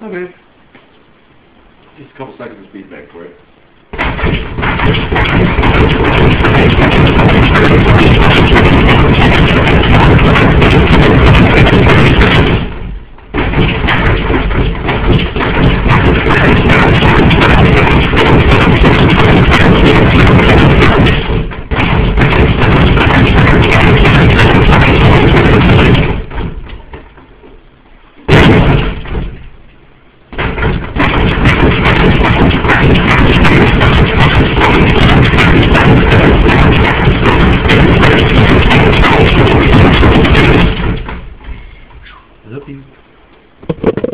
Okay. Just a couple seconds of feedback for it. Zippy.